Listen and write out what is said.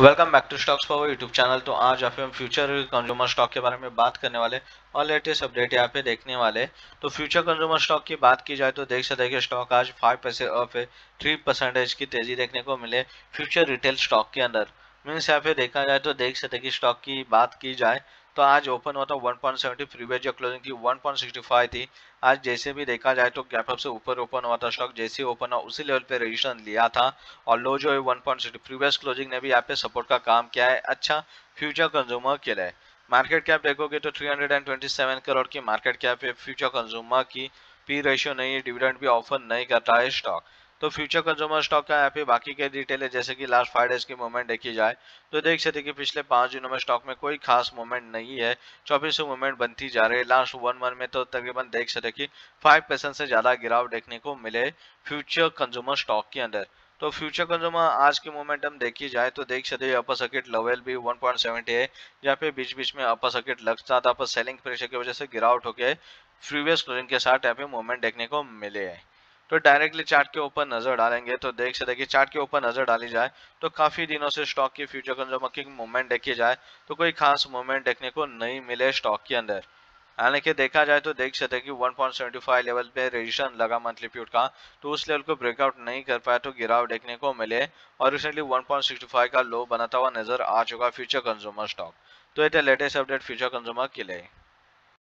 Welcome back to stocks power YouTube channel तो आज आप हम फ्यूचर कंज्यूमर स्टॉक के बारे में बात करने वाले और लेटेस्ट अपडेट यहाँ पे देखने वाले तो फ्यूचर कंज्यूमर स्टॉक की बात की जाए तो देख सकते हैं कि स्टॉक आज फाइव पैसे ऑफ़ है थ्री परसेंटेज की तेज़ी देखने को मिले फ्यूचर रिटेल स्टॉक के अंदर। मीन्स यहाँ पे देखा जाए तो देख सकते कि स्टॉक की बात की जाए तो आज ओपन हुआ था 1.70 प्रीवियस जो क्लोजिंग थी 1.65 थी। आज जैसे भी देखा जाए तो गैप अप से ऊपर ओपन हुआ था स्टॉक जैसे ओपन हुआ, उसी लेवल पे रजिस्ट्रेशन लिया था। और लो जो है 1.60 प्रीवियस क्लोजिंग ने भी यहाँ पे सपोर्ट का काम किया है। अच्छा फ्यूचर कंज्यूमर के लिए। मार्केट कैप देखोगे तो 327 करोड़ की मार्केट कैप है। फ्यूचर कंज्यूमर की पी रेशियो नहीं है डिविडेंड भी ऑफ़र नहीं करता है स्टॉक तो फ्यूचर कंज्यूमर स्टॉक का यहाँ पे बाकी के डिटेल है, जैसे कि लास्ट फाइव डेज़ की मूवमेंट देखी जाए तो देख सकते कि पिछले पाँच दिनों में स्टॉक में कोई खास मूवमेंट नहीं है। चौबीस मूवमेंट बनती जा रही है। लास्ट वन मंथ में तो तकरीबन देख सकते कि फाइव परसेंट से ज़्यादा गिराव देखने को मिले फ्यूचर कंज्यूमर स्टॉक के अंदर। तो फ्यूचर कंज्यूमर आज की मोमेंटम देखी जाए तो देख सकते अपर सर्किट लेवल भी 1.70 है। यहाँ पे बीच बीच में अपर सर्किट लगता था पर सेलिंग प्रेशर की वजह से गिरावट होकर प्रीवियस क्लोजिंग के साथ यहाँ पे मूवमेंट देखने को मिले है। तो डायरेक्टली चार्ट के ऊपर नज़र डालेंगे तो देख सकते कि चार्ट के ऊपर नज़र डाली जाए तो काफ़ी दिनों से स्टॉक की फ्यूचर कंज्यूमर की मूवमेंट देखी जाए तो कोई खास मूवमेंट देखने को नहीं मिले स्टॉक के अंदर। हालाँकि देखा जाए तो देख सकते कि 1.75 लेवल पे रजिस्ट्रेशन लगा मंथली प्यूट का तो उस लेवल को ब्रेकआउट नहीं कर पाया तो गिराव देखने को मिले, और रिसेंटली 1.65 का लो बनाता हुआ नज़र आ चुका फ्यूचर कंज्यूमर स्टॉक तो ये थे लेटेस्ट अपडेट फ्यूचर कंज्यूमर के लिए।